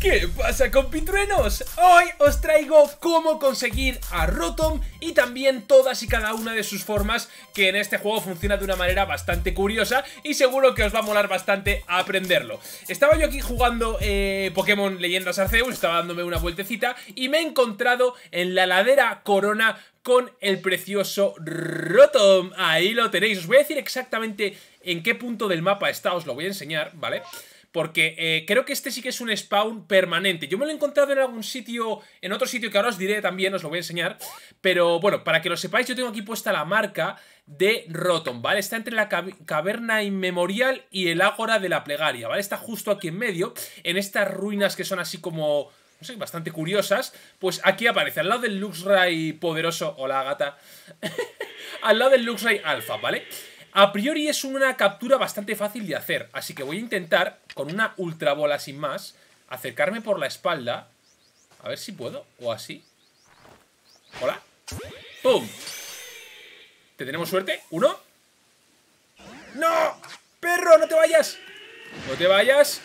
¿Qué pasa compitruenos? Hoy os traigo cómo conseguir a Rotom y también todas y cada una de sus formas que en este juego funciona de una manera bastante curiosa y seguro que os va a molar bastante aprenderlo. Estaba yo aquí jugando eh, Pokémon Leyendas Arceus, estaba dándome una vueltecita y me he encontrado en la ladera Corona con el precioso Rotom. Ahí lo tenéis, os voy a decir exactamente en qué punto del mapa está, os lo voy a enseñar, ¿vale? vale porque eh, creo que este sí que es un spawn permanente. Yo me lo he encontrado en algún sitio, en otro sitio que ahora os diré también, os lo voy a enseñar. Pero bueno, para que lo sepáis, yo tengo aquí puesta la marca de Rotom, ¿vale? Está entre la caverna inmemorial y el ágora de la plegaria, ¿vale? Está justo aquí en medio, en estas ruinas que son así como... No sé, bastante curiosas, pues aquí aparece, al lado del Luxray poderoso, hola gata, al lado del Luxray alfa, ¿vale? A priori es una captura bastante fácil de hacer, así que voy a intentar, con una ultra bola sin más, acercarme por la espalda. A ver si puedo, o así. Hola. ¡Pum! ¿Te tenemos suerte? ¿Uno? ¡No! ¡Perro, no te vayas! ¡No te vayas!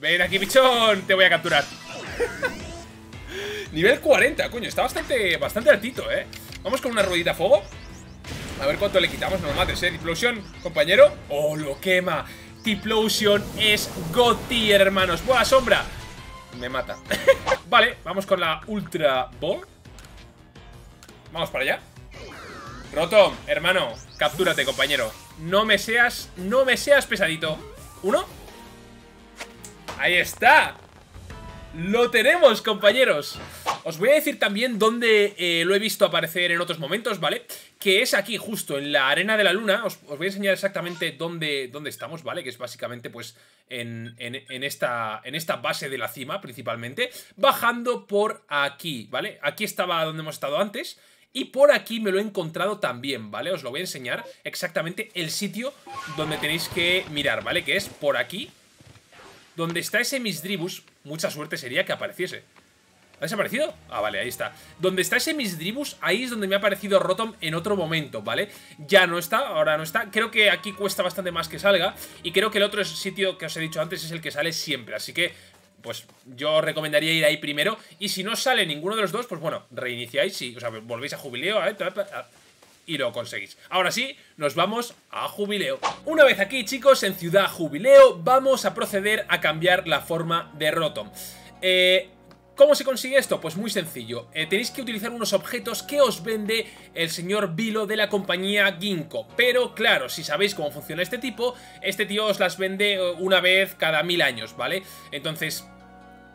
Ven aquí, bichón, te voy a capturar. Nivel 40, coño, está bastante, bastante altito, ¿eh? Vamos con una ruedita a fuego. A ver cuánto le quitamos, no mates, ¿eh? Diplosion, compañero. ¡Oh, lo quema! Diplosion es God hermanos. ¡Buena sombra! Me mata. vale, vamos con la Ultra Ball. Vamos para allá. Rotom, hermano, captúrate, compañero. No me seas, no me seas pesadito. ¿Uno? Ahí está. Lo tenemos, compañeros. Os voy a decir también dónde eh, lo he visto aparecer en otros momentos, ¿vale? Que es aquí, justo en la arena de la luna. Os, voy a enseñar exactamente dónde, dónde, estamos, ¿vale? Que es básicamente, pues, en, en, esta, en esta base de la cima, principalmente. Bajando por aquí, ¿vale? Aquí estaba donde hemos estado antes. Y por aquí me lo he encontrado también, ¿vale? Os lo voy a enseñar exactamente el sitio donde tenéis que mirar, ¿vale? Que es por aquí, donde está ese Misdribus, mucha suerte sería que apareciese. ¿Ha desaparecido? Ah, vale, ahí está. Donde está ese Misdribus, ahí es donde me ha aparecido Rotom en otro momento, ¿vale? Ya no está, ahora no está. Creo que aquí cuesta bastante más que salga. Y creo que el otro sitio que os he dicho antes es el que sale siempre. Así que, pues, yo recomendaría ir ahí primero. Y si no sale ninguno de los dos, pues bueno, reiniciáis y, o volvéis a Jubileo, ¿eh? y lo conseguís. Ahora sí, nos vamos a Jubileo. Una vez aquí, chicos, en Ciudad Jubileo, vamos a proceder a cambiar la forma de Rotom. Eh... ¿Cómo se consigue esto? Pues muy sencillo. Eh, tenéis que utilizar unos objetos que os vende el señor Vilo de la compañía Ginkgo. Pero claro, si sabéis cómo funciona este tipo, este tío os las vende eh, una vez cada mil años, ¿vale? Entonces,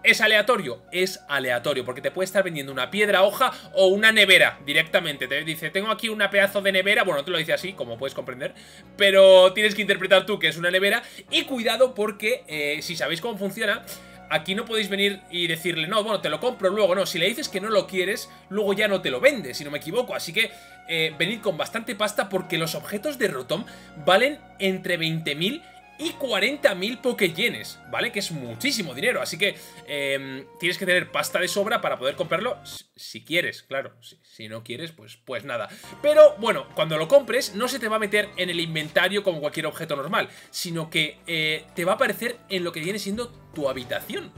¿Es aleatorio? Es aleatorio, porque te puede estar vendiendo una piedra hoja o una nevera directamente. Te dice, tengo aquí una pedazo de nevera, bueno, no te lo dice así, como puedes comprender, pero tienes que interpretar tú que es una nevera. Y cuidado porque, eh, si sabéis cómo funciona, aquí no podéis venir y decirle, no, bueno, te lo compro luego, no. Si le dices que no lo quieres, luego ya no te lo vende, si no me equivoco. Así que eh, venid con bastante pasta porque los objetos de Rotom valen entre 20.000 y 40.000 Pokéyenes, ¿vale? Que es muchísimo dinero, así que em, tienes que tener pasta de sobra para poder comprarlo si quieres, claro. Si, no quieres, pues, pues nada. Pero bueno, cuando lo compres no se te va a meter en el inventario como cualquier objeto normal, sino que eh, te va a aparecer en lo que viene siendo tu habitación,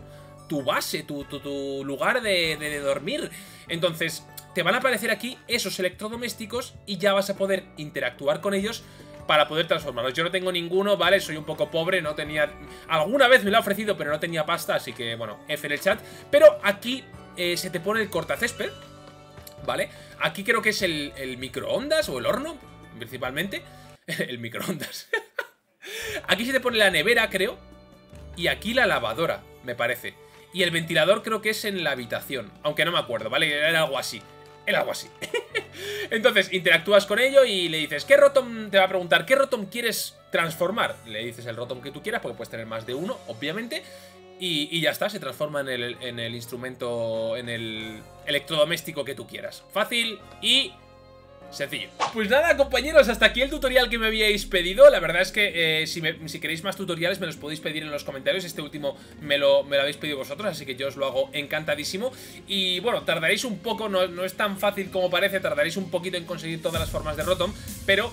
tu base, tu, tu, lugar de, de dormir. Entonces, te van a aparecer aquí esos electrodomésticos y ya vas a poder interactuar con ellos para poder transformarlos. Yo no tengo ninguno, ¿vale? Soy un poco pobre, no tenía... Alguna vez me lo ha ofrecido, pero no tenía pasta, así que, bueno, F en el chat. Pero aquí eh, se te pone el cortacésped, ¿vale? Aquí creo que es el, el microondas o el horno, principalmente. el microondas. aquí se te pone la nevera, creo. Y aquí la lavadora, me parece. Y el ventilador creo que es en la habitación, aunque no me acuerdo, ¿vale? Era algo así. Era algo así. Entonces, interactúas con ello y le dices, ¿qué Rotom? Te va a preguntar, ¿qué Rotom quieres transformar? Le dices el Rotom que tú quieras, porque puedes tener más de uno, obviamente. Y, ya está, se transforma en el, en el instrumento, en el electrodoméstico que tú quieras. Fácil y Sencillo. Pues nada, compañeros, hasta aquí el tutorial que me habíais pedido. La verdad es que eh, si, queréis más tutoriales me los podéis pedir en los comentarios. Este último me lo, me lo habéis pedido vosotros, así que yo os lo hago encantadísimo. Y bueno, tardaréis un poco, no, es tan fácil como parece, tardaréis un poquito en conseguir todas las formas de Rotom, pero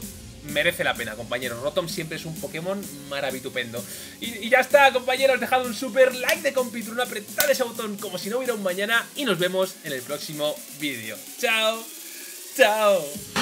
merece la pena, compañeros. Rotom siempre es un Pokémon maravitupendo. Y, y ya está, compañeros, dejad un super like de compitruno, apretad ese botón como si no hubiera un mañana y nos vemos en el próximo vídeo. ¡Chao! ¡Chao!